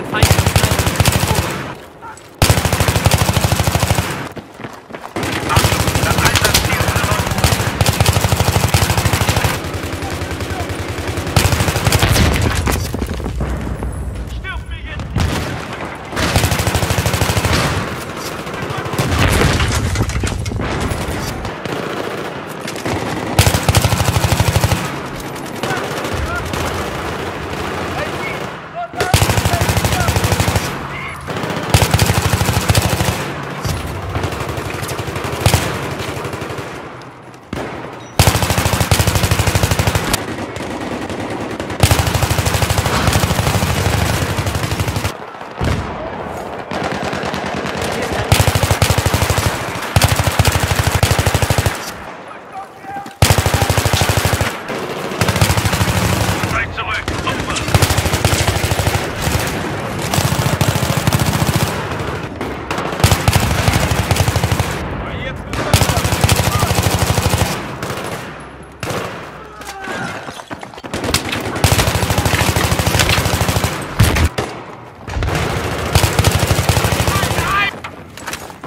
been fighting.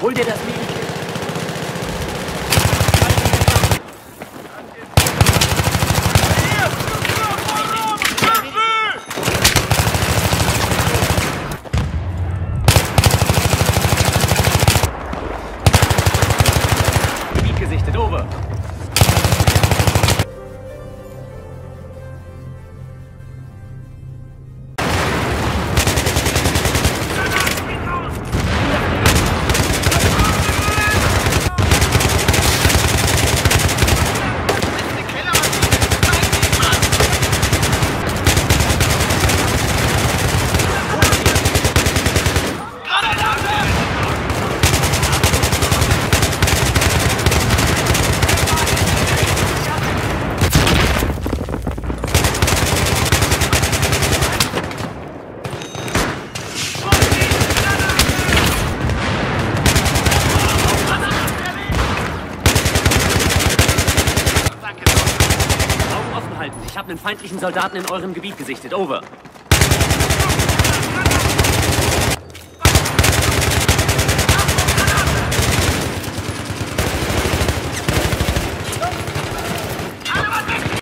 Hol dir das Mädchen. Augen offen halten. Ich habe einen feindlichen Soldaten in eurem Gebiet gesichtet. Over.